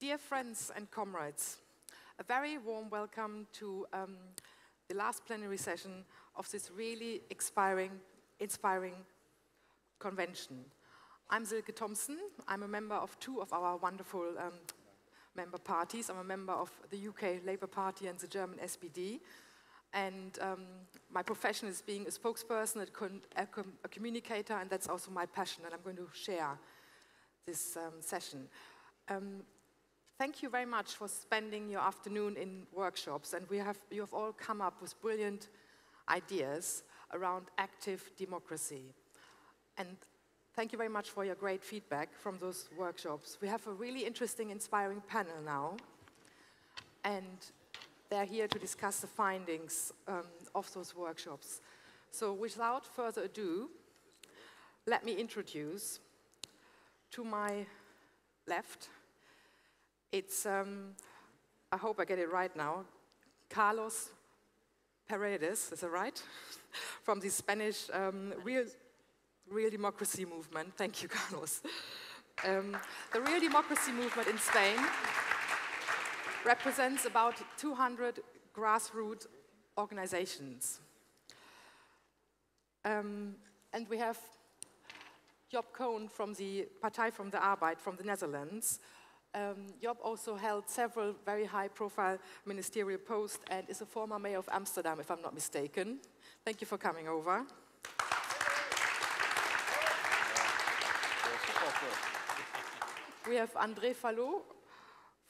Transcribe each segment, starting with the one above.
Dear friends and comrades, a very warm welcome to um, the last plenary session of this really inspiring, inspiring convention. I'm Silke Thompson. I'm a member of two of our wonderful um, member parties. I'm a member of the UK Labour Party and the German SPD. And um, my profession is being a spokesperson, a, com a, communicator, and that's also my passion, and I'm going to share this um, session. Um, thank you very much for spending your afternoon in workshops, and we have, you have all come up with brilliant ideas around active democracy. And thank you very much for your great feedback from those workshops. We have a really interesting, inspiring panel now, and they're here to discuss the findings um, of those workshops. So without further ado, let me introduce to my left, it's, um, I hope I get it right now, Carlos Paredes, is that right? From the Spanish um, Real, Real Democracy Movement. Thank you, Carlos. Um, the Real Democracy Movement in Spain represents about 200 grassroots organizations. Um, and we have Job Cohen from the Partij van de Arbeid from the Netherlands. Um, Job also held several very high-profile ministerial posts and is a former mayor of Amsterdam, if I'm not mistaken. Thank you for coming over. We have André Flahaut,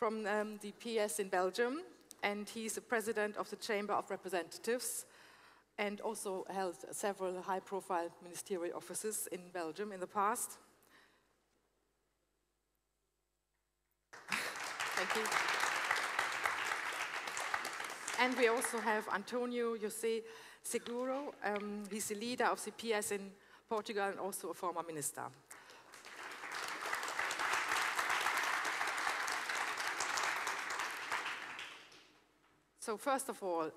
from um, the PS in Belgium, and he's the president of the Chamber of Representatives and also held several high-profile ministerial offices in Belgium in the past. Thank you. And we also have Antonio José Seguro. Um, he's the leader of the PS in Portugal and also a former minister. So first of all,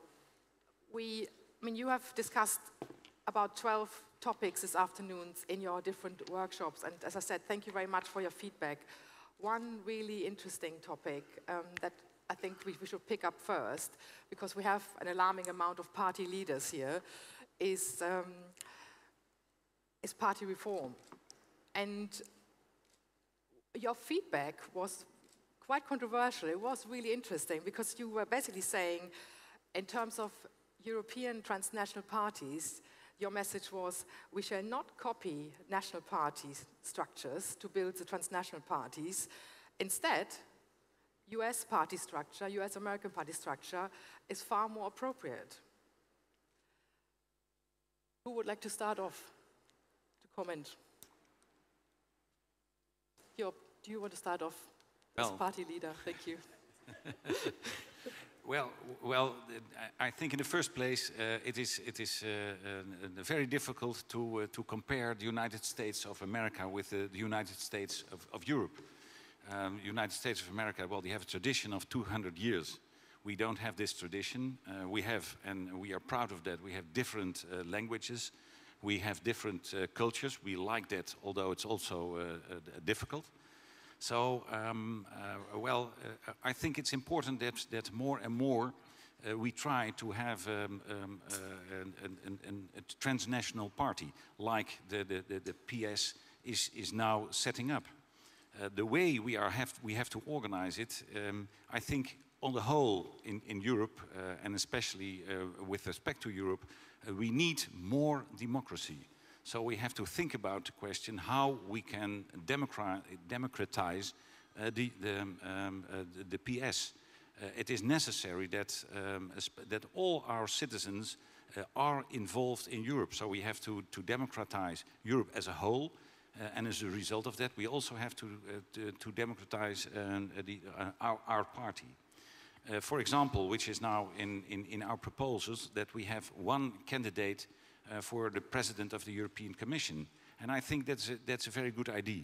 we, I mean, you have discussed about 12 topics this afternoon in your different workshops. And as I said, thank you very much for your feedback. One really interesting topic um, that I think we, we, should pick up first, because we have an alarming amount of party leaders here, is, um, is party reform. And your feedback was quite controversial. It was really interesting because you were basically saying, in terms of European transnational parties, your message was we shall not copy national party structures to build the transnational parties. Instead, US party structure, US American party structure is far more appropriate. Who would like to start off to comment? do you want to start off? well, as party leader. Thank you. well, well, I think in the first place, uh, it is it is uh, uh, very difficult to uh, to compare the United States of America with the, the United States of, of Europe. Um, United States of America, well, they have a tradition of 200 years. We don't have this tradition. We have, and we are proud of that. We have different languages. We have different cultures. We like that, although it's also difficult. So, um, uh, well, uh, I think it's important that, that more and more uh, we try to have um, um, uh, an, an, an, a transnational party like the, the, the, the, PES is, is now setting up. Uh, the way we, are have, we have to organize it, um, I think on the whole in, in Europe, uh, and especially with respect to Europe, we need more democracy. So we have to think about the question how we can democratize uh, the, the, um, uh, the, PES. Uh, it is necessary that, um, that all our citizens uh, are involved in Europe. So we have to, to democratize Europe as a whole. Uh, and as a result of that, we also have to, uh, to, to, democratize the, our, our, party. for example, which is now in, in, in our proposals, that we have one candidate uh, for the president of the European Commission. And I think that's a, that's a very good idea.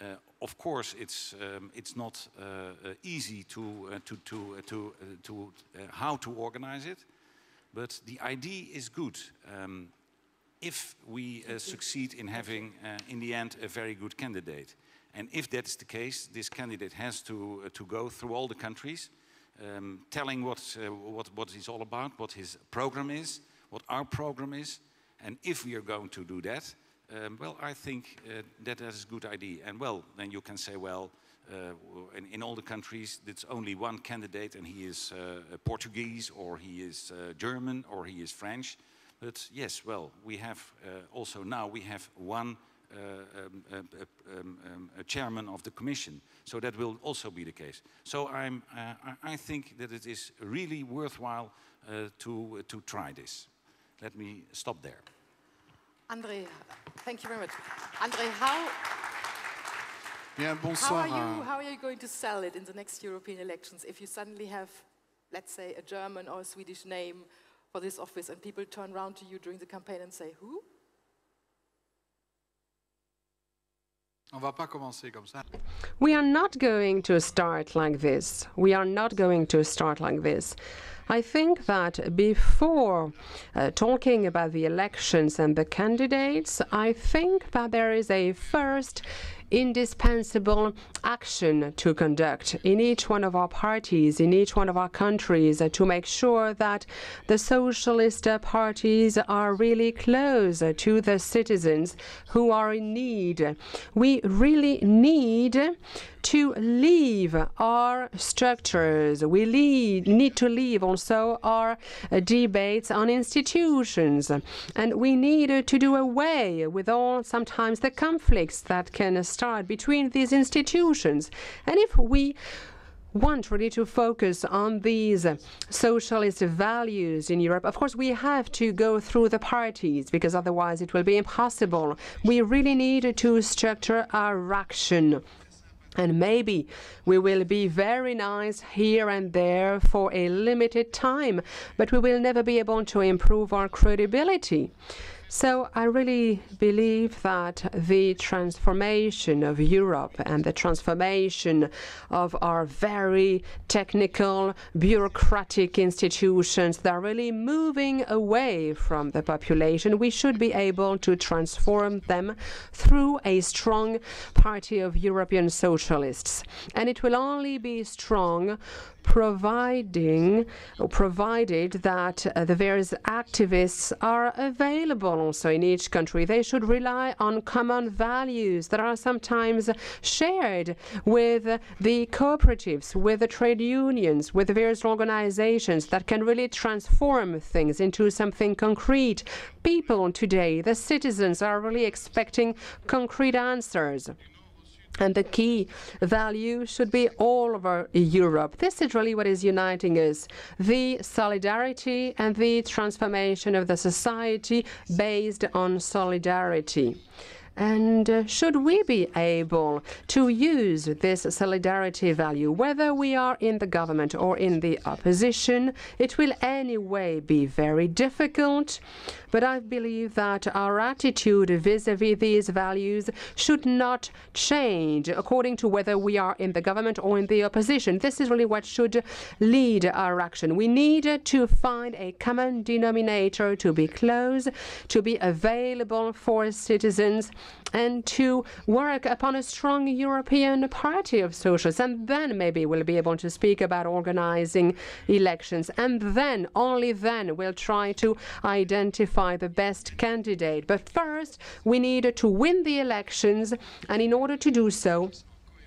Uh, of course, it's um, it's not uh, uh easy to uh, to to uh, to to how to organize it, but the idea is good. Um, if we succeed in having, in the end, a very good candidate, And if that is the case, this candidate has to, uh, to go through all the countries, um, telling what, uh, what, what he's all about, what his program is, what our program is. And if we are going to do that, um, well, I think uh, that is a good idea. And well, then you can say, well, uh, in, in, all the countries, it's only one candidate and he is uh, Portuguese or he is uh, German or he is French. But yes, well, we have uh, also now we have one uh, um, um, um, chairman of the commission. So that will also be the case. So I'm, I think that it is really worthwhile to, to try this. Let me stop there. André, thank you very much. André, how, Bien, bonsoir. How are, you, how are you going to sell it in the next European elections if you suddenly have, let's say, a German or a Swedish name for this office and people turn around to you during the campaign and say, who? We are not going to start like this. We are not going to start like this. I think that before uh, talking about the elections and the candidates, I think that there is a first indispensable action to conduct in each one of our parties, in each one of our countries, uh, to make sure that the socialist uh, parties are really close to the citizens who are in need. We really need to leave our structures. We lead, need to leave also our uh, debates on institutions. And we need to do away with all sometimes the conflicts that can start between these institutions. And if we want really to focus on these socialist values in Europe, of course, we have to go through the parties because otherwise it will be impossible. We really need to structure our action and maybe we will be very nice here and there for a limited time, but we will never be able to improve our credibility. So I really believe that the transformation of Europe and the transformation of our very technical, bureaucratic institutions that are really moving away from the population, we should be able to transform them through a strong party of European socialists. And it will only be strong providing or provided that uh, the various activists are available also in each country. They should rely on common values that are sometimes shared with the cooperatives, with the trade unions, with the various organizations that can really transform things into something concrete. People today, the citizens, are really expecting concrete answers. And the key value should be all over Europe. This is really what is uniting us the solidarity and the transformation of the society based on solidarity. And uh, should we be able to use this solidarity value, whether we are in the government or in the opposition, it will anyway be very difficult. But I believe that our attitude vis a vis these values should not change according to whether we are in the government or in the opposition. This is really what should lead our action. We need to find a common denominator to be close, to be available for citizens and to work upon a strong European party of socialists. And then maybe we'll be able to speak about organizing elections. And then, only then, we'll try to identify the best candidate. But first, we need to win the elections. And in order to do so,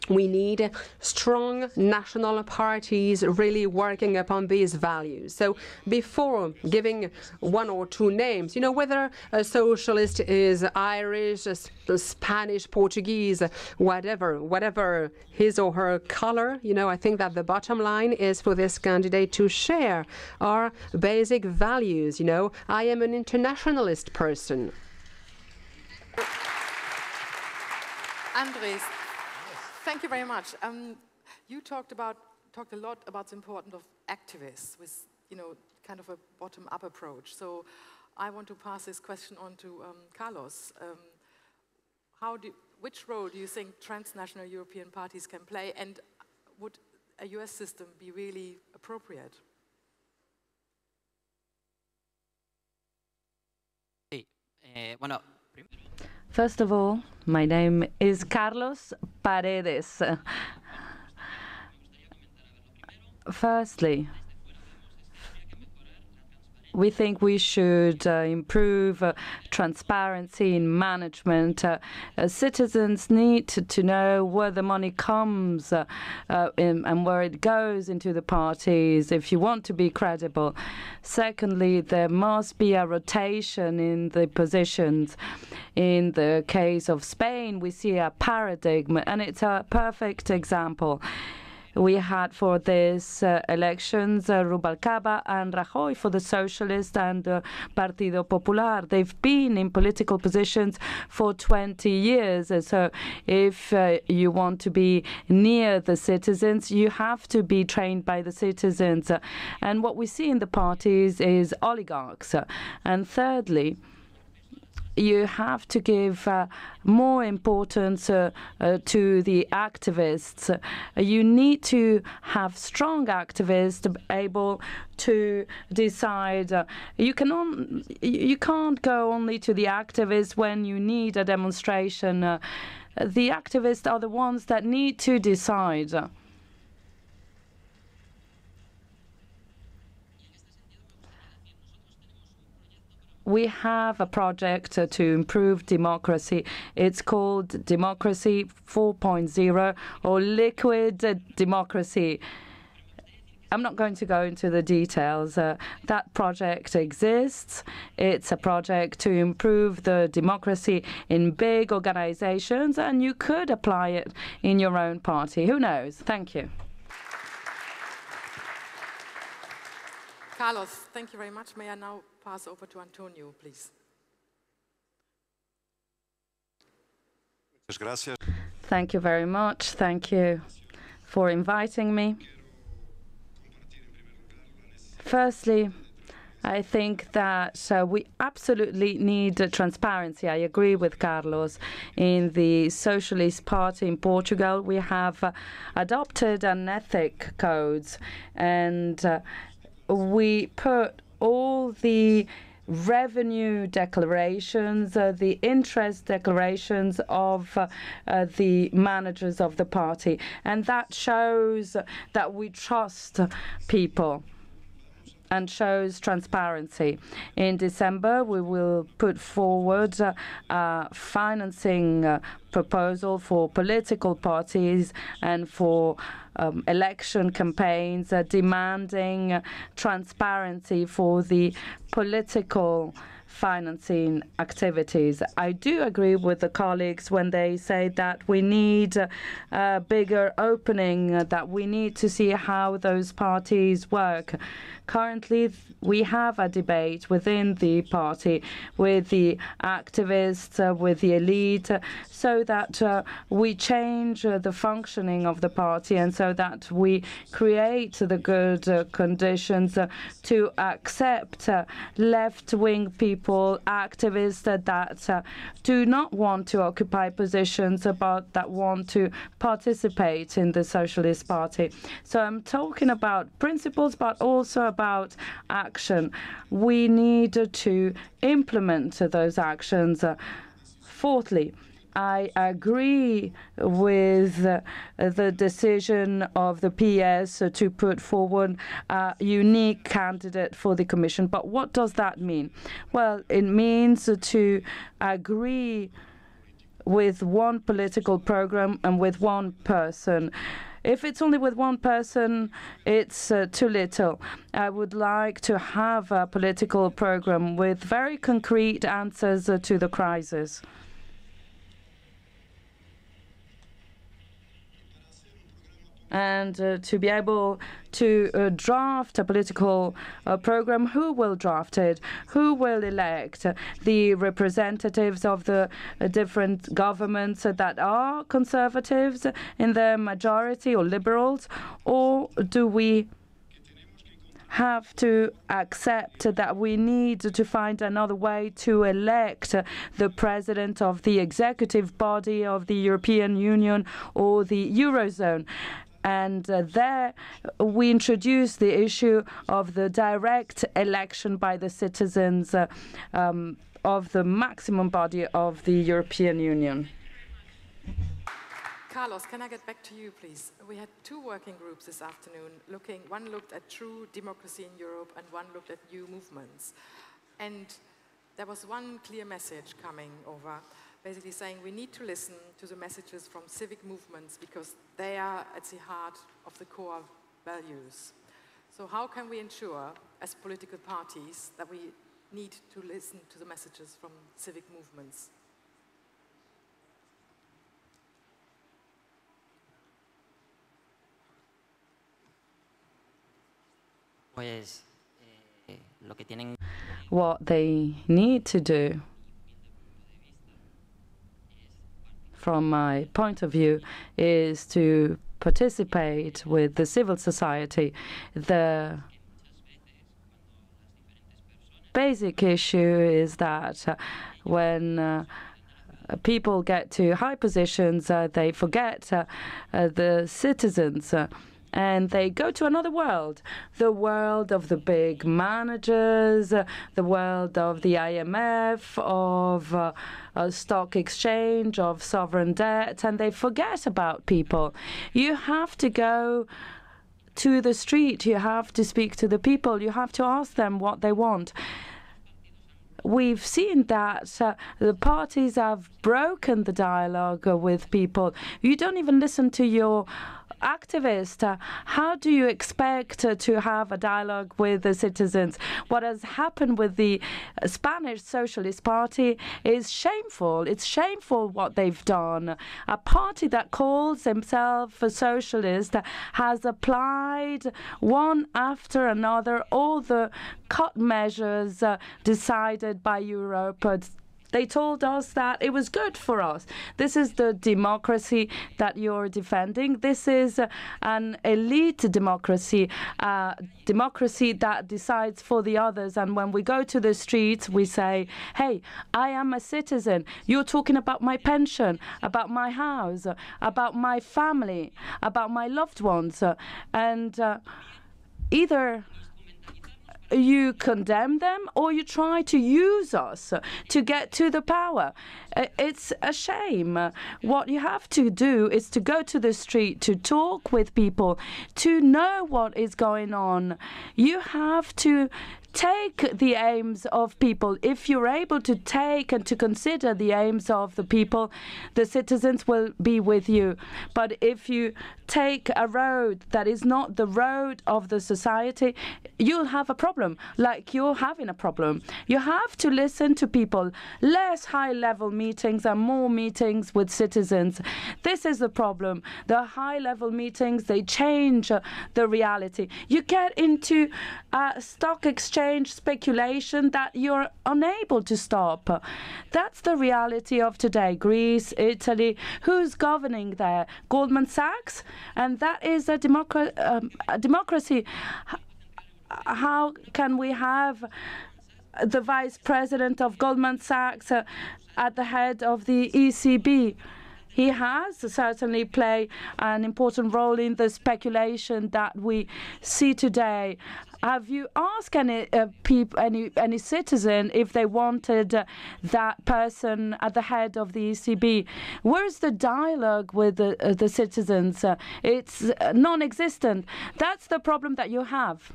we need strong national parties really working upon these values. So before giving one or two names, you know, whether a socialist is Irish, Spanish, Portuguese, whatever, whatever his or her color, you know, I think that the bottom line is for this candidate to share our basic values. You know, I am an internationalist person. Andres, thank you very much. Um, you talked about talked a lot about the importance of activists with you know kind of a bottom-up approach. So I want to pass this question on to um, Carlos. Um, how do which role do you think transnational European parties can play, and would a US system be really appropriate? Eh, bueno, First of all, my name is Carlos Paredes. Firstly, we think we should uh, improve uh, transparency in management. Uh, citizens need to, to, know where the money comes in, and where it goes into the parties if you want to be credible. Secondly, there must be a rotation in the positions. In the case of Spain, we see a paradigm, and it's a perfect example we had for these uh, elections uh, Rubalcaba and Rajoy for the Socialist and uh, Partido Popular. They've been in political positions for 20 years. So if uh, you want to be near the citizens, you have to be trained by the citizens. And what we see in the parties is oligarchs. And thirdly, you have to give uh, more importance uh, uh, to the activists. you need to have strong activists able to decide. Uh, you can you can't go only to the activists when you need a demonstration. Uh, the activists are the ones that need to decide. We have a project to improve democracy. It's called Democracy 4.0 or Liquid Democracy. I'm not going to go into the details. Uh, that project exists. It's a project to improve the democracy in big organizations, and you could apply it in your own party. Who knows? Thank you. Carlos, thank you very much. May I now pass over to Antonio, please. Thank you very much. Thank you for inviting me. Firstly, I think that uh, we absolutely need uh, transparency. I agree with Carlos. In the Socialist Party in Portugal, we have uh, adopted an ethic codes and uh, we put all the revenue declarations, uh, the interest declarations of uh, uh, the managers of the party. And that shows that we trust people and shows transparency. In December, we will put forward a financing uh, proposal for political parties and for um, election campaigns, uh, demanding transparency for the political financing activities. I do agree with the colleagues when they say that we need a bigger opening, that we need to see how those parties work. Currently, we have a debate within the party with the activists, uh, with the elite, so that uh, we change uh, the functioning of the party and so that we create the good conditions to accept left wing people, activists that uh, do not want to occupy positions but that want to participate in the Socialist Party. So I'm talking about principles but also about about action. We need to implement those actions. Fourthly, I agree with the decision of the PES to put forward a unique candidate for the Commission. But what does that mean? Well, it means to agree with one political program and with one person. If it's only with one person, it's uh, too little. I would like to have a political program with very concrete answers uh, to the crisis. And uh, to be able to uh, draft a political uh, program, who will draft it? Who will elect the representatives of the uh, different governments that are conservatives in their majority or liberals? Or do we have to accept that we need to find another way to elect the president of the executive body of the European Union or the Eurozone and uh, there we introduced the issue of the direct election by the citizens uh, um, of the maximum body of the European Union. Carlos, can I get back to you, please? We had two working groups this afternoon. Looking, one looked at true democracy in Europe, and one looked at new movements. And there was one clear message coming over, basically saying we need to listen to the messages from civic movements because they are at the heart of the core values. So how can we ensure, as political parties, that we need to listen to the messages from civic movements? Pues eh, lo que tienen What they need to do, from my point of view, is to participate with the civil society. The basic issue is that uh, when uh, people get to high positions, uh, they forget uh, uh, the citizens. And they go to another world the world of the big managers, the world of the IMF, of uh, a stock exchange, of sovereign debt, and they forget about people. You have to go to the street, you have to speak to the people, you have to ask them what they want we've seen that uh, the parties have broken the dialogue with people. You don't even listen to your activist. Uh, how do you expect uh, to have a dialogue with the citizens? What has happened with the uh, Spanish Socialist Party is shameful. It's shameful what they've done. A party that calls himself a socialist has applied one after another all the cut measures decided by Europe. They told us that it was good for us. This is the democracy that you're defending. This is an elite democracy, uh, democracy that decides for the others. And when we go to the streets, we say, hey, I am a citizen. You're talking about my pension, about my house, about my family, about my loved ones. And uh, either you condemn them or you try to use us to get to the power. It's a shame. What you have to do is to go to the street, to talk with people, to know what is going on. You have to take the aims of people. If you're able to take and to consider the aims of the people, the citizens will be with you. But if you take a road that is not the road of the society, you'll have a problem, like you're having a problem. You have to listen to people, less high level meetings and more meetings with citizens. This is the problem. The high level meetings, they change uh, the reality. You get into a stock exchange speculation that you're unable to stop. That's the reality of today. Greece, Italy, who's governing there? Goldman Sachs? And that is a, democra- um, a democracy. How can we have the vice president of Goldman Sachs uh, at the head of the ECB? He has certainly played an important role in the speculation that we see today. Have you asked any uh, peop- any any citizen if they wanted uh, that person at the head of the ECB? Where's the dialogue with the, uh, the citizens? Uh, it's uh, non-existent. That's the problem that you have.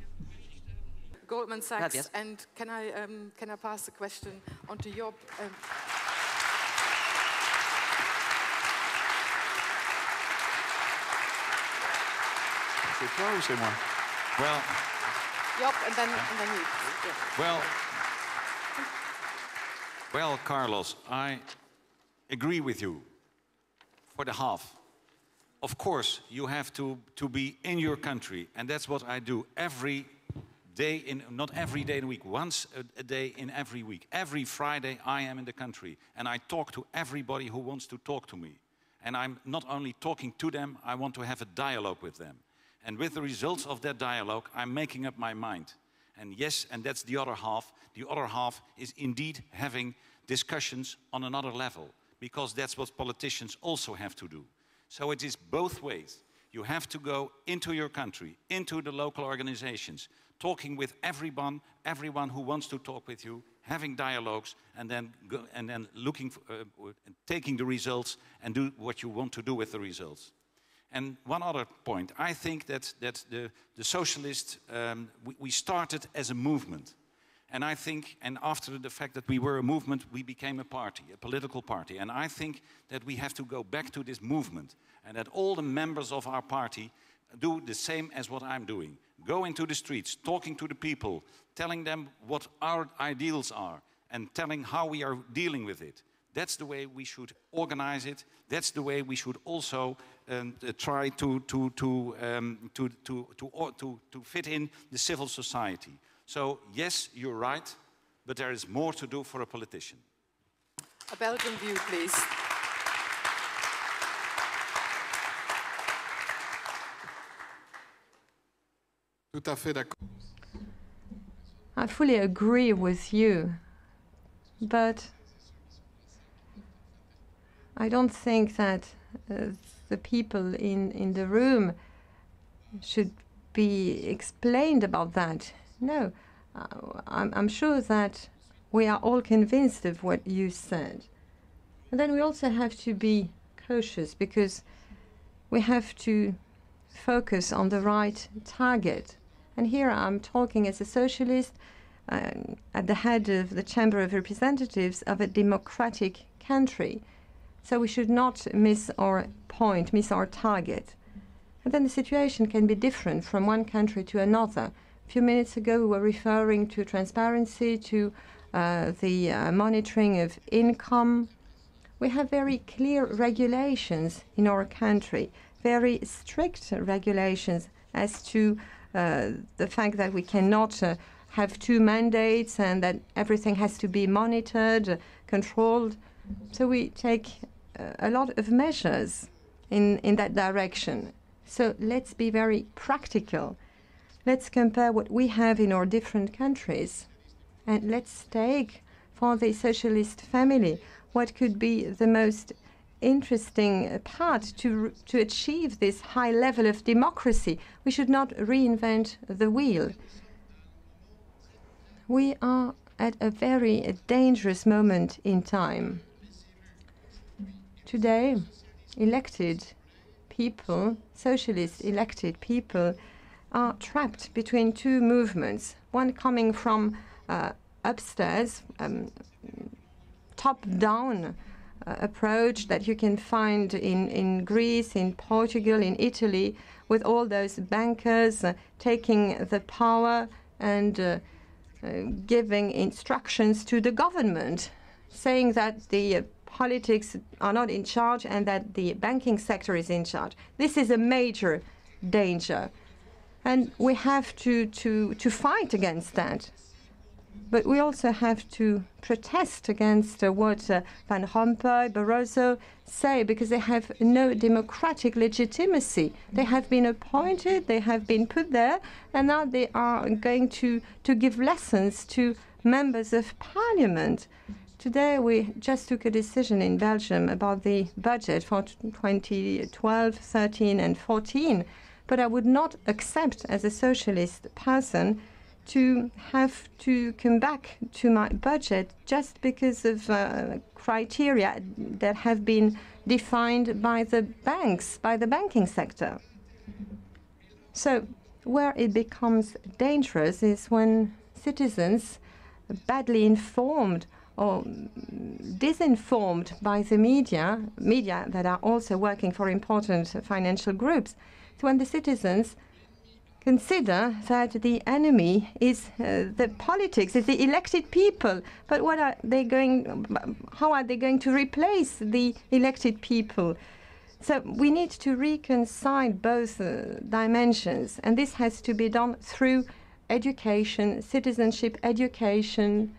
Goldman Sachs. Gracias. And can I, um, can I pass the question on to Job? Um, C'est toi ou c'est moi Well, Job, and then, and then you. Yeah. well, well, Carlos, I agree with you for the half. Of course, you have to, to be in your country, and that's what I do every day in not every day in a week, once a day in every week. Every Friday I am in the country and I talk to everybody who wants to talk to me. And I'm not only talking to them, I want to have a dialogue with them. And with the results of that dialogue, I'm making up my mind. And yes, and that's the other half. The other half is indeed having discussions on another level, because that's what politicians also have to do. So it is both ways. You have to go into your country, into the local organizations, talking with everyone, everyone who wants to talk with you, having dialogues, and then, go, and then looking, for, uh, taking the results and do what you want to do with the results. And one other point, I think that, that the, the socialists, um, we, we started as a movement. And I think, and after the fact that we were a movement, we became a party, a political party. And I think that we have to go back to this movement and that all the members of our party do the same as what I'm doing. Go into the streets, talking to the people, telling them what our ideals are, and telling how we are dealing with it. That's the way we should organize it. That's the way we should also um, try to, to, to, um, to, to, to, to, to fit in the civil society. So, yes, you're right, but there is more to do for a politician. A Belgian view, please. Tout à fait d'accord. I fully agree with you, but I don't think that the people in, in the room should be explained about that. No, uh, I'm, I'm sure that we are all convinced of what you said. And then we also have to be cautious because we have to focus on the right target. And here I'm talking as a socialist uh, at the head of the Chamber of Representatives of a democratic country. So we should not miss our point, miss our target. And then the situation can be different from one country to another. A few minutes ago, we were referring to transparency, to uh, the uh, monitoring of income. We have very clear regulations in our country, very strict regulations as to uh, the fact that we cannot uh, have two mandates and that everything has to be monitored, controlled. So we take a lot of measures in, in that direction. So let's be very practical. Let's compare what we have in our different countries and let's take for the socialist family what could be the most interesting part to, to achieve this high level of democracy. We should not reinvent the wheel. We are at a very dangerous moment in time. Today, elected people, socialist elected people, are trapped between two movements, one coming from uh, upstairs, um, top-down uh, approach that you can find in, in Greece, in Portugal, in Italy, with all those bankers uh, taking the power and uh, uh, giving instructions to the government, saying that the uh, politics are not in charge and that the banking sector is in charge. This is a major danger. And we have to, to, to fight against that. But we also have to protest against uh, what uh, Van Rompuy, Barroso say, because they have no democratic legitimacy. They have been appointed, they have been put there, and now they are going to, to give lessons to members of parliament. Today, we just took a decision in Belgium about the budget for 2012, 13, and 14. But I would not accept, as a socialist person, to have to come back to my budget just because of uh, criteria that have been defined by the banks, by the banking sector. So, where it becomes dangerous is when citizens, badly informed or disinformed by the media, media that are also working for important financial groups, so when the citizens consider that the enemy is uh, the politics, is the elected people. But what are they going? How are they going to replace the elected people? So we need to reconcile both uh, dimensions, and this has to be done through education, citizenship education,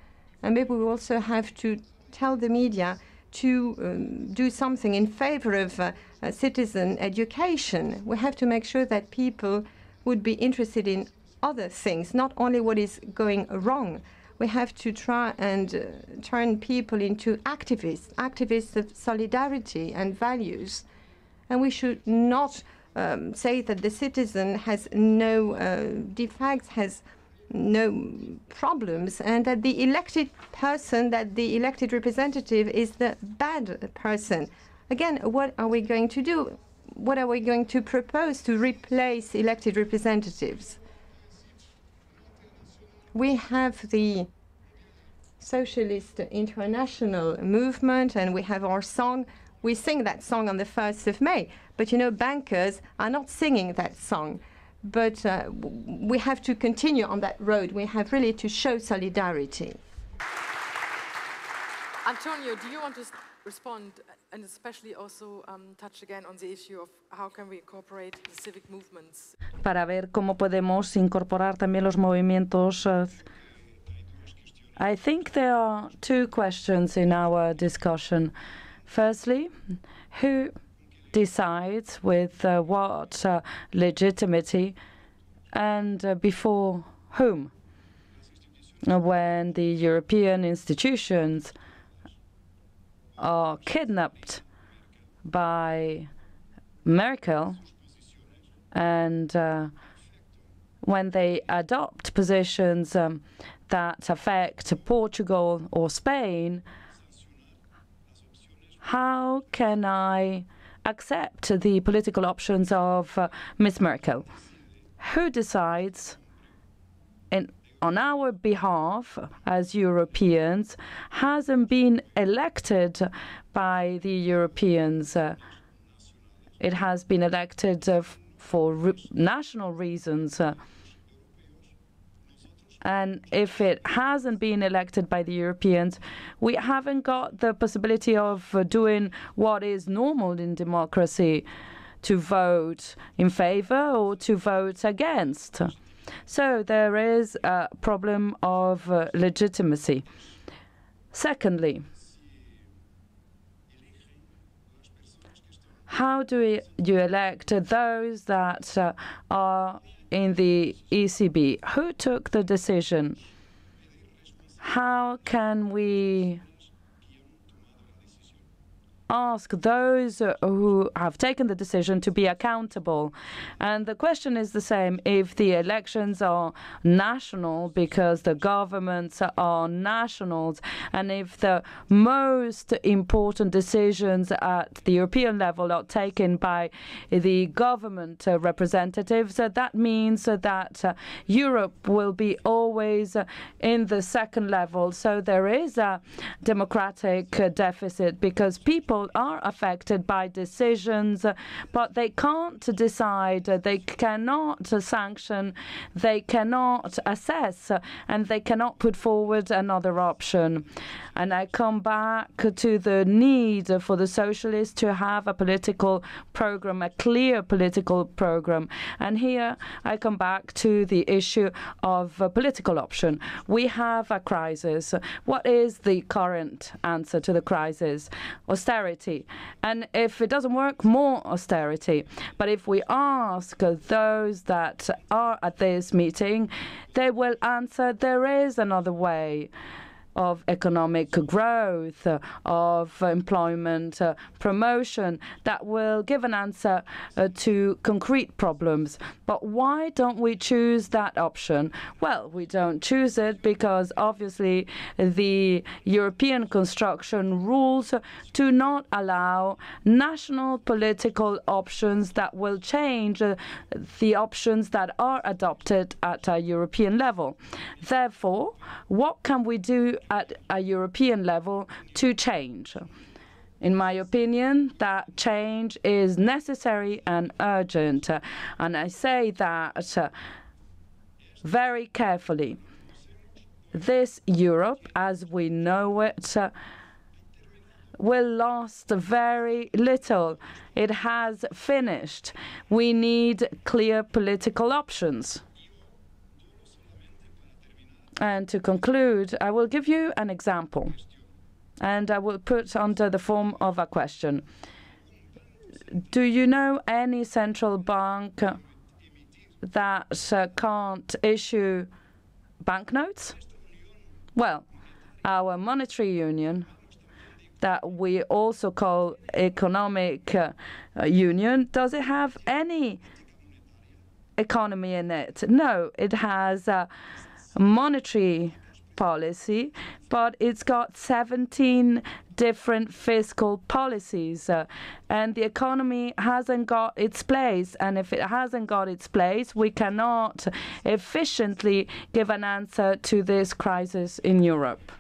and maybe we also have to tell the media to um, do something in favor of uh, uh, citizen education. We have to make sure that people would be interested in other things, not only what is going wrong. We have to try and uh, turn people into activists, activists of solidarity and values. And we should not um, say that the citizen has no uh, defects, has no problems, and that the elected person, that the elected representative is the bad person. Again, what are we going to do? What are we going to propose to replace elected representatives? We have the Socialist International movement, and we have our song. We sing that song on the 1st of May. But you know, bankers are not singing that song. But uh, we have to continue on that road. We have really to show solidarity. Antonio, do you want to respond and especially also um, touch again on the issue of how can we incorporate the civic movements? Para ver cómo podemos incorporar también los movimientos. Uh, I think there are two questions in our discussion. Firstly, who decides with uh, what uh, legitimacy and uh, before whom? When the European institutions are kidnapped by Merkel and uh, when they adopt positions um, that affect Portugal or Spain, how can I accept the political options of uh, Ms. Merkel? Who decides in, on our behalf as Europeans hasn't been elected by the Europeans? Uh, it has been elected uh, for re national reasons. And if it hasn't been elected by the Europeans, we haven't got the possibility of uh, doing what is normal in democracy to vote in favor or to vote against. So there is a problem of uh, legitimacy. Secondly, how do you elect those that uh, are in the ECB. Who took the decision? How can we ask those who have taken the decision to be accountable. And the question is the same if the elections are national because the governments are nationals, and if the most important decisions at the European level are taken by the government representatives, that means that Europe will be always in the second level. So there is a democratic deficit because people are affected by decisions, but they can't decide, they cannot sanction, they cannot assess, and they cannot put forward another option. And I come back to the need for the socialists to have a political program, a clear political program. And here I come back to the issue of a political option. We have a crisis. What is the current answer to the crisis? Austerity austerity. And if it doesn't work, more austerity. But if we ask those that are at this meeting, they will answer there is another way of economic growth, of employment uh, promotion that will give an answer uh, to concrete problems. But why don't we choose that option? Well, we don't choose it because obviously the European construction rules do not allow national political options that will change uh, the options that are adopted at a European level. Therefore, what can we do at a European level to change. In my opinion, that change is necessary and urgent. And I say that uh, very carefully. This Europe, as we know it, uh, will last very little. It has finished. We need clear political options. And to conclude, I will give you an example, and I will put under the form of a question. Do you know any central bank that uh, can't issue banknotes? Well, our monetary union that we also call economic uh, union, does it have any economy in it? No, it has a monetary policy, but it's got 17 different fiscal policies. Uh, and the economy hasn't got its place. And if it hasn't got its place, we cannot efficiently give an answer to this crisis in Europe.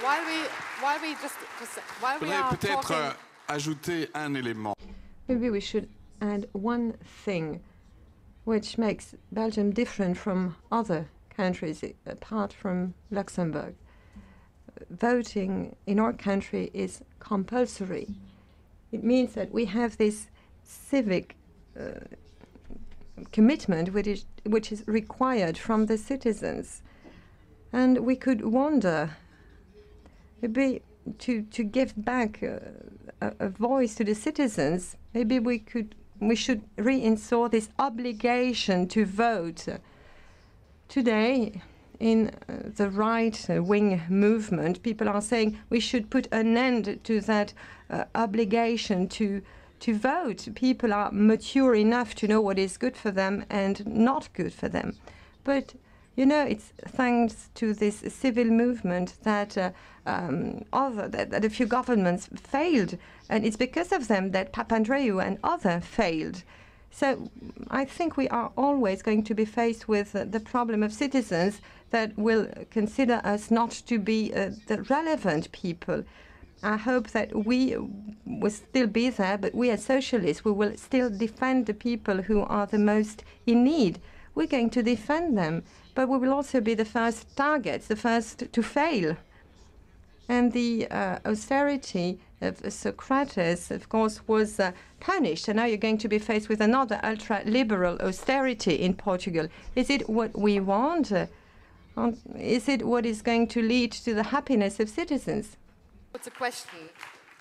While we, while we just, just while we are talking, ajouter un élément. Maybe we should add one thing which makes Belgium different from other countries apart from Luxembourg. Voting in our country is compulsory. It means that we have this civic uh, commitment which is, which is required from the citizens. And we could wonder maybe to, to give back uh, a, a voice to the citizens, maybe we could we should reinstall this obligation to vote. Today, in uh, the right wing movement, people are saying we should put an end to that uh, obligation to to vote. People are mature enough to know what is good for them and not good for them. But you know, it's thanks to this civil movement that uh, um, other that, that a few governments failed, and it's because of them that Papandreou and other failed. So I think we are always going to be faced with uh, the problem of citizens that will consider us not to be uh, the relevant people. I hope that we will still be there, but we as socialists, we will still defend the people who are the most in need. We're going to defend them, but we will also be the first targets, the first to fail. And the uh, austerity of Socrates, of course, was uh, punished. And now you're going to be faced with another ultra liberal austerity in Portugal. Is it what we want? Um, is it what is going to lead to the happiness of citizens? it's a question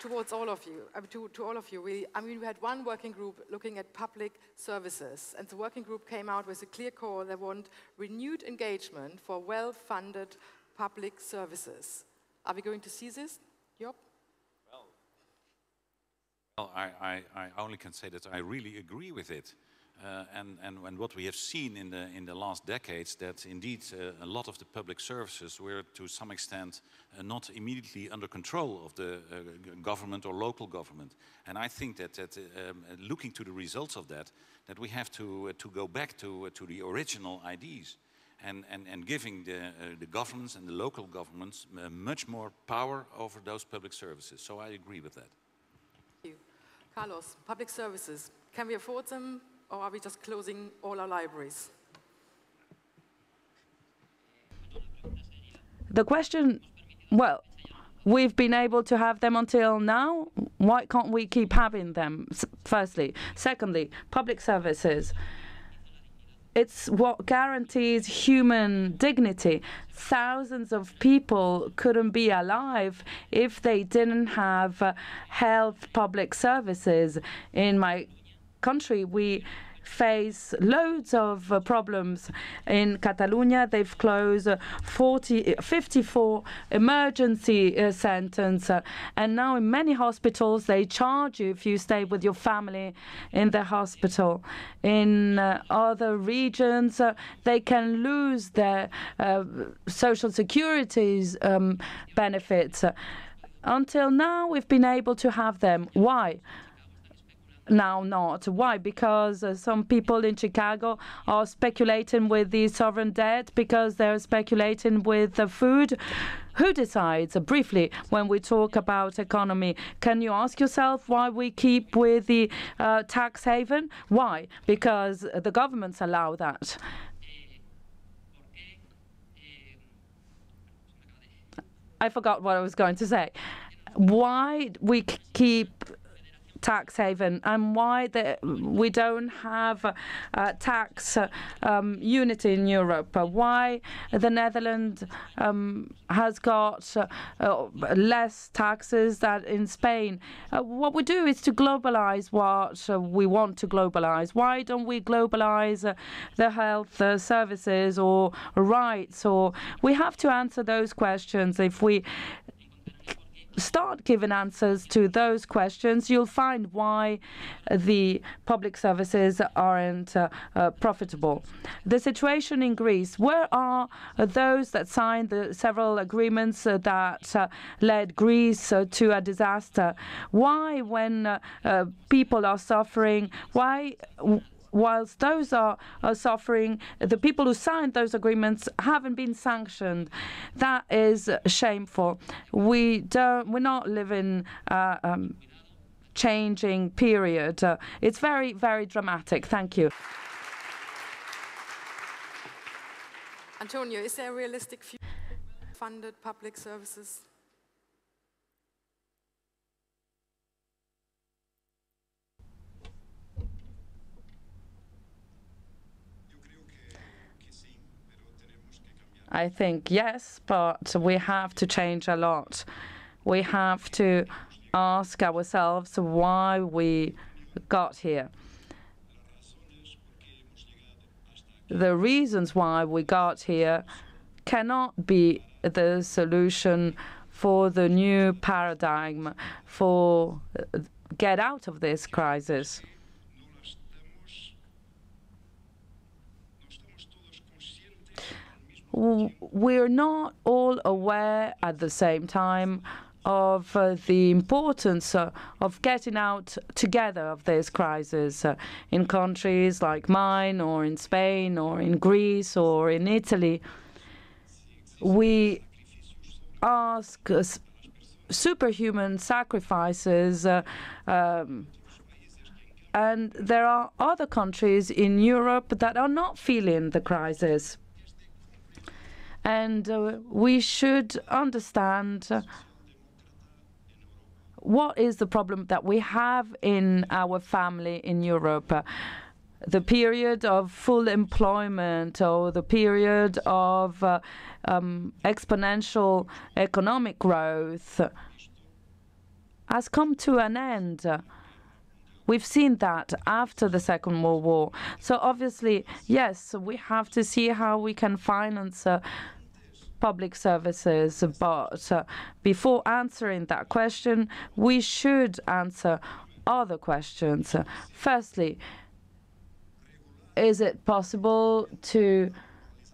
towards all of you, I mean, to, to all of you, really. I mean, we had one working group looking at public services, and the working group came out with a clear call. They want renewed engagement for well-funded public services. Are we going to see this? Job? Well, I, I, I only can say that I really agree with it. Uh, and, and, and what we have seen in the, in the last decades, that indeed uh, a lot of the public services were to some extent uh, not immediately under control of the uh, government or local government. And I think that, that um, looking to the results of that, that we have to, uh, to go back to, uh, to the original ideas and, and, and giving the, the governments and the local governments much more power over those public services. So I agree with that. Thank you. Carlos, public services, can we afford them, or are we just closing all our libraries? The question, well, we've been able to have them until now. Why can't we keep having them? Firstly. Secondly, public services. It's what guarantees human dignity. Thousands of people couldn't be alive if they didn't have uh, health public services. In my country, we face loads of uh, problems. In Catalonia, they've closed uh, 40, uh, 54 emergency uh, centers, uh, and now in many hospitals they charge you if you stay with your family in the hospital. In other regions, they can lose their social security's um, benefits. Until now, we've been able to have them. Why? Now not. Why? Because uh, some people in Chicago are speculating with the sovereign debt because they're speculating with the food. Who decides? Uh, briefly, when we talk about economy, can you ask yourself why we keep with the uh, tax haven? Why? Because the governments allow that. I forgot what I was going to say. Why we keep tax haven and why the, we don't have a tax uh, um, unity in Europe. Uh, why the Netherlands um, has got uh, uh, less taxes than in Spain. Uh, what we do is to globalize what uh, we want to globalize. Why don't we globalize uh, the health uh, services or rights? Or we have to answer those questions if we start giving answers to those questions, you'll find why the public services aren't uh, uh, profitable. The situation in Greece where are those that signed the several agreements uh, that uh, led Greece uh, to a disaster? Why, when uh, people are suffering, why? Whilst those are, are suffering, the people who signed those agreements haven't been sanctioned. That is shameful. We don't. We're not living. Uh, um, changing period. Uh, it's very, very dramatic. Thank you. Antonio, is there a realistic view funded public services? I think yes, but we have to change a lot. We have to ask ourselves why we got here. The reasons why we got here cannot be the solution for the new paradigm for uh, get out of this crisis. We're not all aware at the same time of uh, the importance uh, of getting out together of this crisis uh, in countries like mine or in Spain or in Greece or in Italy. We ask uh, superhuman sacrifices uh, um, and there are other countries in Europe that are not feeling the crisis. And uh, we should understand what is the problem that we have in our family in Europe. The period of full employment or the period of uh, um, exponential economic growth has come to an end. We've seen that after the Second World War. So obviously, yes, we have to see how we can finance uh, public services. But uh, before answering that question, we should answer other questions. Firstly, is it possible to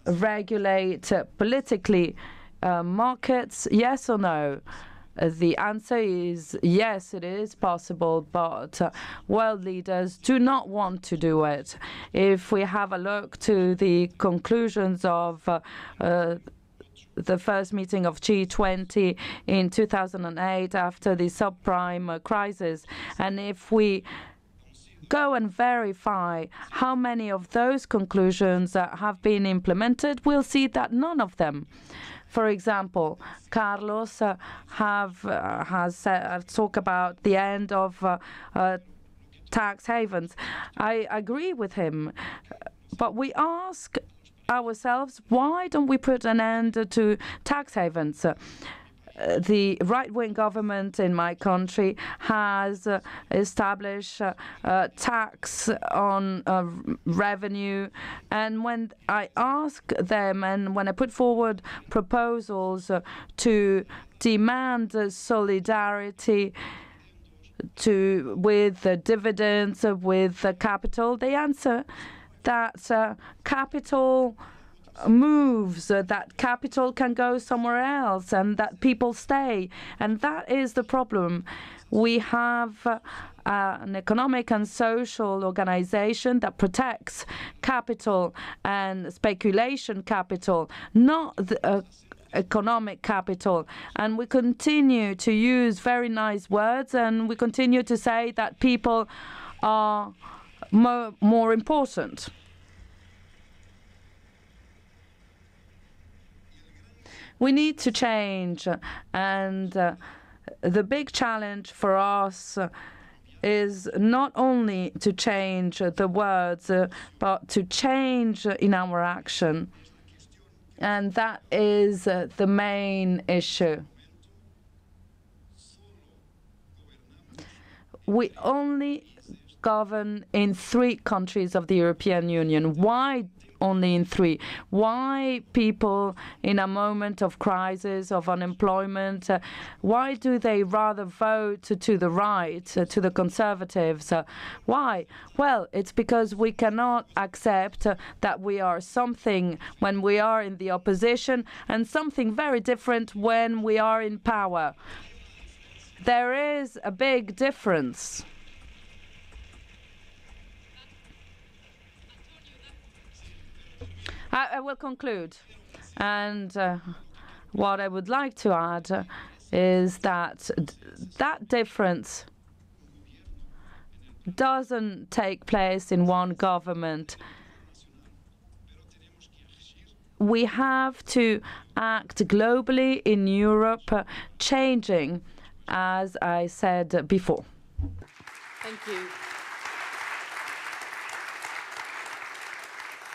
regulate politically uh, markets? Yes or no? The answer is yes, it is possible, but uh, world leaders do not want to do it. If we have a look to the conclusions of uh, uh the first meeting of G20 in 2008 after the subprime crisis. And if we go and verify how many of those conclusions have been implemented, we'll see that none of them. For example, Carlos uh, have uh, has uh, talked about the end of uh, uh, tax havens. I agree with him, but we ask ourselves, why don't we put an end to tax havens? Uh, the right wing government in my country has uh, established uh, tax on revenue. And when I ask them and when I put forward proposals to demand solidarity, to with the dividends, with the capital, they answer that uh, capital moves, uh, that capital can go somewhere else, and that people stay. And that is the problem. We have uh, an economic and social organization that protects capital and speculation capital, not the, uh, economic capital. And we continue to use very nice words, and we continue to say that people are more, more important. We need to change, and uh, the big challenge for us is not only to change the words, uh, but to change in our action. And that is uh, the main issue. We only govern in three countries of the European Union. Why only in three? Why people in a moment of crisis, of unemployment, uh, why do they rather vote to the right, uh, to the conservatives? Uh, why? Well, it's because we cannot accept uh, that we are something when we are in the opposition and something very different when we are in power. There is a big difference. I, I will conclude. And uh, what I would like to add is that that difference doesn't take place in one government. We have to act globally in Europe, uh, changing, as I said before. Thank you.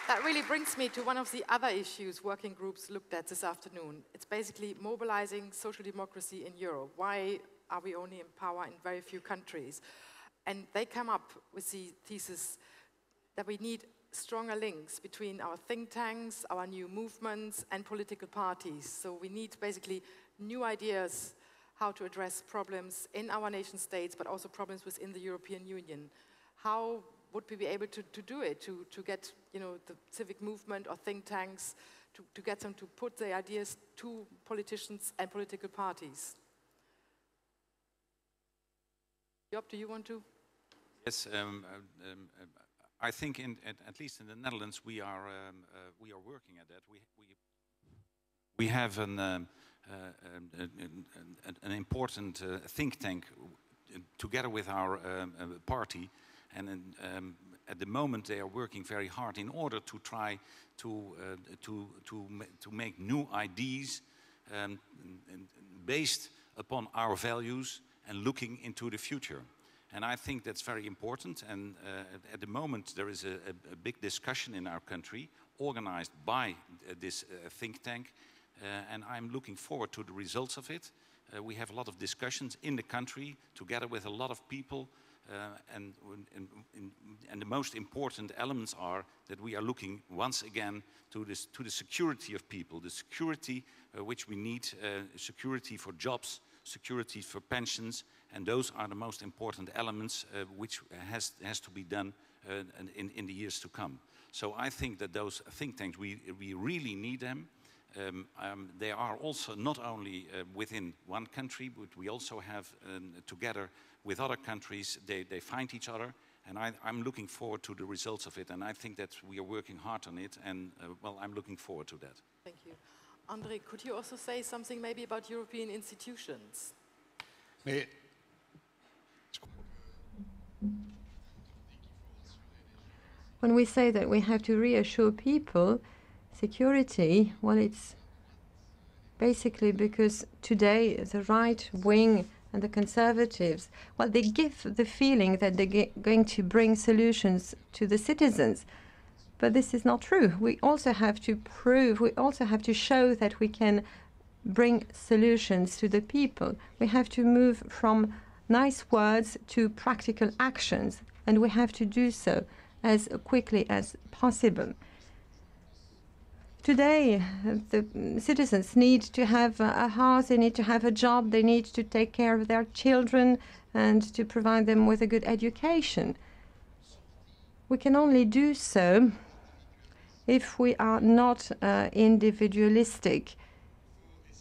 That really brings me to one of the other issues working groups looked at this afternoon. It's basically mobilizing social democracy in Europe. Why are we only in power in very few countries? And they come up with the thesis that we need stronger links between our think tanks, our new movements, and political parties. So we need basically new ideas how to address problems in our nation states, but also problems within the European Union. How would we be able to, to do it, to, to get you know, the civic movement or think tanks, to, to get them to put their ideas to politicians and political parties? Job, do you want to? Yes, um, uh, um, uh, I think in, at, at, least in the Netherlands we are, um, uh, we are working at that. We, we, we have an, um, uh, an, an, an, important uh, think tank together with our um, uh, party and um, at the moment they are working very hard in order to try to, uh, to, to, to make new ideas um, based upon our values and looking into the future. And I think that's very important. And uh, at the moment, there is a, a, big discussion in our country organized by uh, this uh, think tank. Uh, and I'm looking forward to the results of it. Uh, we have a lot of discussions in the country together with a lot of people and, and, and, the most important elements are that we are looking once again to, this, to the security of people, the security uh, which we need, uh, security for jobs, security for pensions, and those are the most important elements uh, which has, has to be done uh, in, in the years to come. So I think that those think tanks, we, we really need them. Um, um, they are also not only uh, within one country, but we also have um, together with other countries, they, they find each other. And I, am looking forward to the results of it. And I think that we are working hard on it. And, uh, well, I'm looking forward to that. Thank you. Andre, could you also say something maybe about European institutions? When we say that we have to reassure people, security, well, it's basically because today the right wing and the conservatives, well, they give the feeling that they're going to bring solutions to the citizens. But this is not true. We also have to prove, we also have to show that we can bring solutions to the people. We have to move from nice words to practical actions, and we have to do so as quickly as possible. Today, the citizens need to have a house, they need to have a job, they need to take care of their children and to provide them with a good education. We can only do so if we are not uh, individualistic,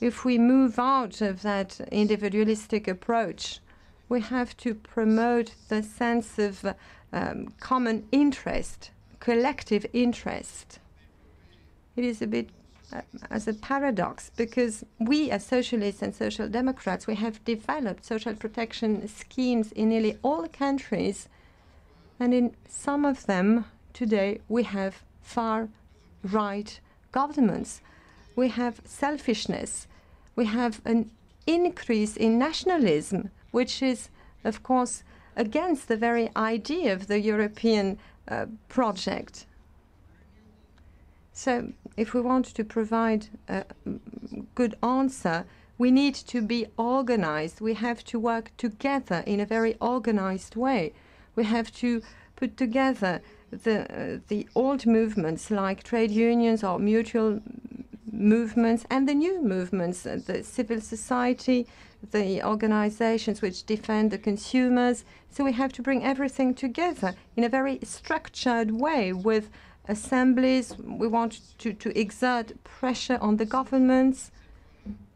if we move out of that individualistic approach. We have to promote the sense of um, common interest, collective interest it is a bit uh, as a paradox because we as socialists and social democrats we have developed social protection schemes in nearly all countries. And in some of them today we have far right governments. We have selfishness. We have an increase in nationalism which is of course against the very idea of the european uh, project so if we want to provide a good answer, we need to be organized. We have to work together in a very organized way. We have to put together the, uh, the old movements like trade unions or mutual movements and the new movements, uh, the civil society, the organizations which defend the consumers. So we have to bring everything together in a very structured way with assemblies. We want to, to exert pressure on the governments.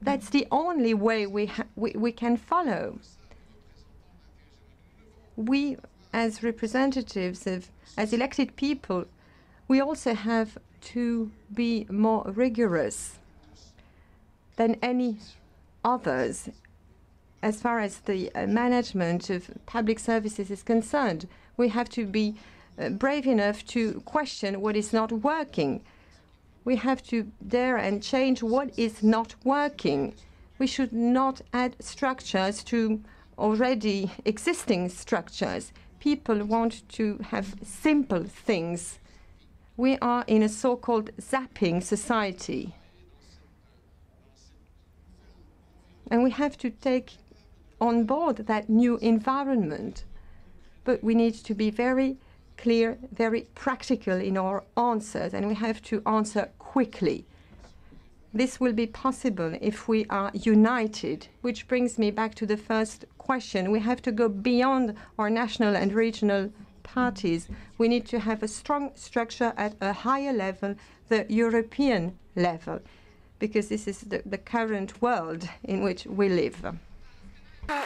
That's the only way we, we, we can follow. We, as representatives of, as elected people, we also have to be more rigorous than any others as far as the uh, management of public services is concerned. We have to be Uh, brave enough to question what is not working. We have to dare and change what is not working. We should not add structures to already existing structures. People want to have simple things. We are in a so called zapping society. And we have to take on board that new environment. But we need to be very clear, very practical in our answers, and we have to answer quickly. This will be possible if we are united, which brings me back to the first question. We have to go beyond our national and regional parties. We need to have a strong structure at a higher level, the European level, because this is the, the current world in which we live. Uh,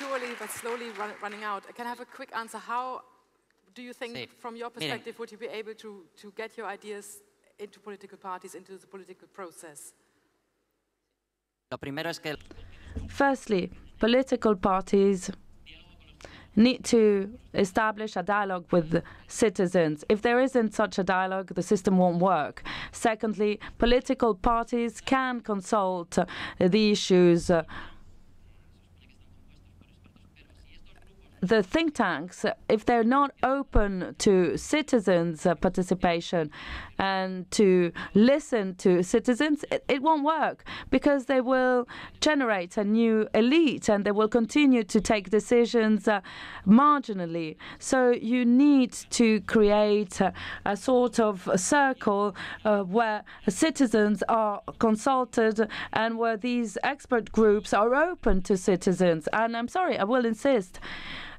I'm surely but slowly run, running out. I can I have a quick answer? How do you think, sí. from your perspective, Miren. would you be able to, to get your ideas into political parties, into the political process? Firstly, political parties need to establish a dialogue with citizens. If there isn't such a dialogue, the system won't work. Secondly, political parties can consult the issues the think tanks, if they're not open to citizens' participation and to listen to citizens, it, it, won't work because they will generate a new elite and they will continue to take decisions uh, marginally. So you need to create a, a sort of a circle uh, where citizens are consulted and where these expert groups are open to citizens. And I'm sorry, I will insist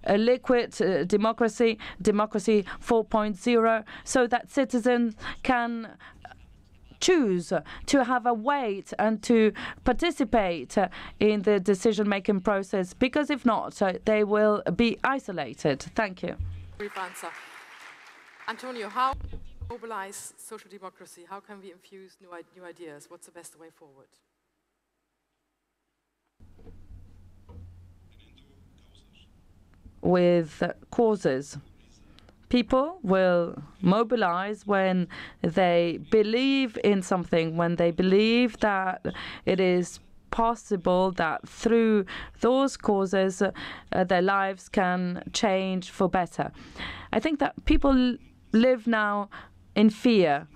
liquid uh, democracy, democracy 4.0, so that citizens can choose to have a weight and to participate in the decision making process because if not, uh, they will be isolated. Thank you. Brief answer. Antonio, how can we mobilize social democracy? How can we infuse new, new ideas? What's the best way forward? With causes. People will mobilize when they believe in something, when they believe that it is possible that through those causes uh, their lives can change for better. I think that people live now in fear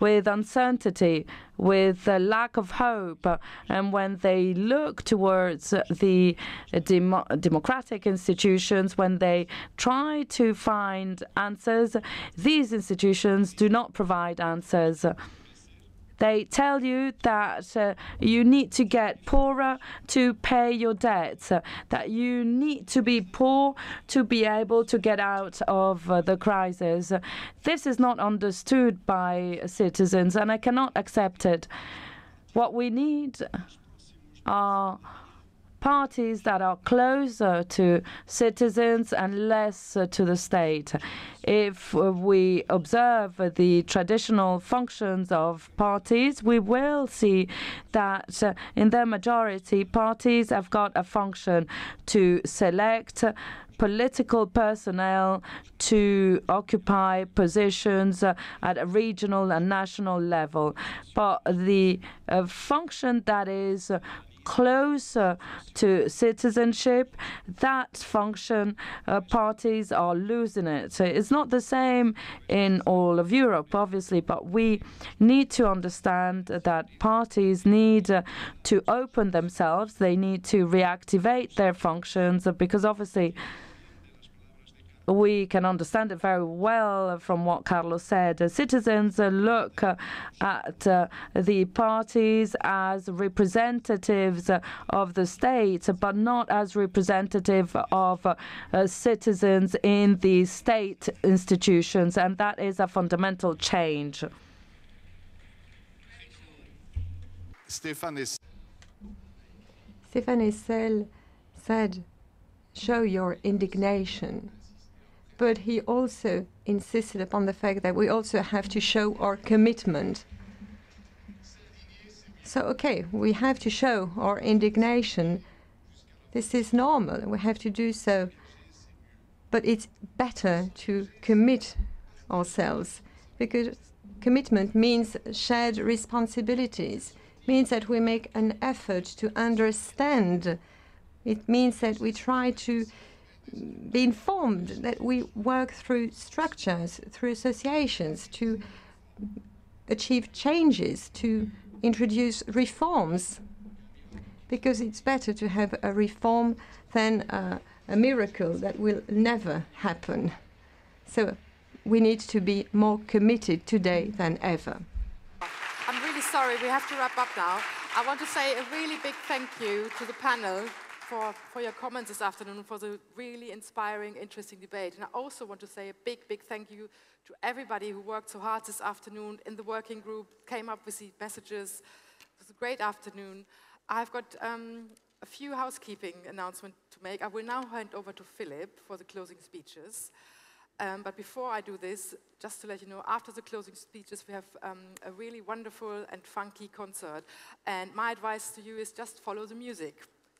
with uncertainty, with a lack of hope. And when they look towards the dem- democratic institutions, when they try to find answers, these institutions do not provide answers. They tell you that uh, you need to get poorer to pay your debts, uh, that you need to be poor to be able to get out of uh, the crisis. This is not understood by citizens, and I cannot accept it. What we need are parties that are closer to citizens and less to the state. If we observe the traditional functions of parties, we will see that in their majority, parties have got a function to select political personnel to occupy positions at a regional and national level. But the uh, function that is closer to citizenship, that function, uh, parties are losing it. So it's not the same in all of Europe, obviously, but we need to understand that parties need uh, to open themselves, they need to reactivate their functions, because obviously we can understand it very well from what Carlos said. Uh, citizens uh, look uh, at the parties as representatives of the state, but not as representative of uh, citizens in the state institutions, and that is a fundamental change. Stéphane is Stéphane Hessel said, show your indignation. But he also insisted upon the fact that we also have to show our commitment. So, okay, we have to show our indignation. This is normal. We have to do so. But it's better to commit ourselves because commitment means shared responsibilities means that we make an effort to understand. It means that we try to be informed, that we work through structures, through associations to achieve changes, to introduce reforms. Because it's better to have a reform than a, a miracle that will never happen. So we need to be more committed today than ever I'm really sorry, we have to wrap up now. I want to say a really big thank you to the panel for, for your comments this afternoon, for the really inspiring, interesting debate. And I also want to say a big, big thank you to everybody who worked so hard this afternoon in the working group, came up with the messages. It was a great afternoon. I've got um, a few housekeeping announcements to make. I will now hand over to Philip for the closing speeches. Um, but before I do this, just to let you know, after the closing speeches, we have um, a really wonderful and funky concert. And my advice to you is just follow the music.